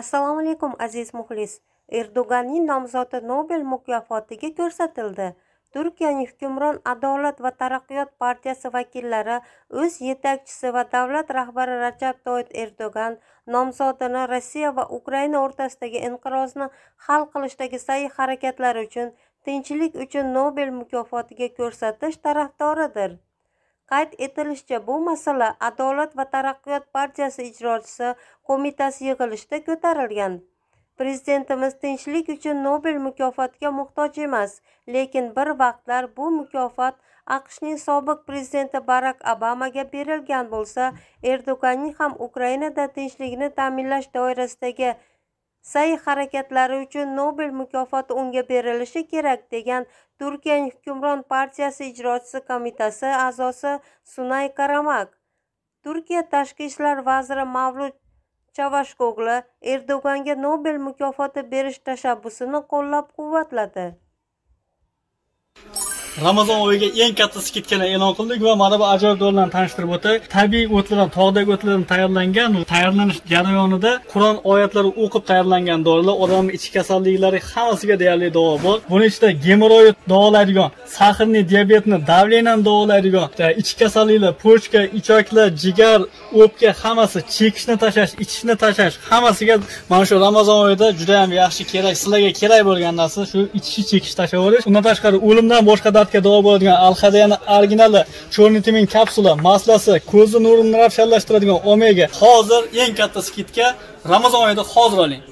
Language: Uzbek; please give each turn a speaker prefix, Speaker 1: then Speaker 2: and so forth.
Speaker 1: assalomu alaykum aziz muxlis. Erdo'g'anning nomzodi nobel mukofotiga ko'rsatildi. Turkiyaning hukmron adolat va taraqqiyot partiyasi vakillari o'z yetakchisi va davlat rahbari rajab toyib erdo'g'an nomzodini rossiya va ukraina o'rtasidagi inqirozni hal qilishdagi sa'y harakatlari uchun tinchlik uchun nobel mukofotiga ko'rsatish tarafdoridir. Qayd etilishicha bu masala adolat va taraqqiyot partiyasi ijrochisi qo'mitasi yig'ilishida ko'tarilgan. Prezidentimiz tinchlik uchun nobel mukofotiga muhtoj emas lekin bir vaqtlar bu mukofot aqshning sobiq prezidenti barak obamaga berilgan bo'lsa erdo'g'anning ham ukrainada tinchlikni ta'minlash doirasidagi sa'y harakatlari uchun nobel mukofoti unga berilishi kerak degan turkiyaning hukmron partiyasi ijrochisi qo'mitasi a'zosi sunay karamak turkiya tashqi ishlar vaziri mavlud chavashog'lu erdo'g'anga nobel mukofoti berish tashabbusini qo'llab quvvatladi
Speaker 2: ramazon oyiga eng katta skidkani e'lon qildik va mana bu ajoyib dorilarni tanishtirib o'tay. Tabiiy o'tlardan tog'dagi o'tlardan tayyorlangan tayyorlanish jarayonida qur'on oyatlari o'qib tayyorlangan dorilar odamni ichki kasalliklari hammasiga deyarli davo bor. Buni ichida gemoroid davolaydigan sahrni diabetni давленияni davolaydigan e, ichki kasalliklar pochka ichaklar jigar o'pka hammasi chekishni tashlash ichishni tashlash hammasiga mana shu ramazon oyida juda yam yaxshi kerak sizlarga kerak bo'lgan narsa shu ichish chekish tashlab yuborish undan tashqari o'limdan boshqa dardga davo bo'ladigan alhadayani originali черный kapsula maslasi ko'zni nurini ravshanlashtiradigan omega. Hozir eng katta skidka ramazon oyida hozir oling.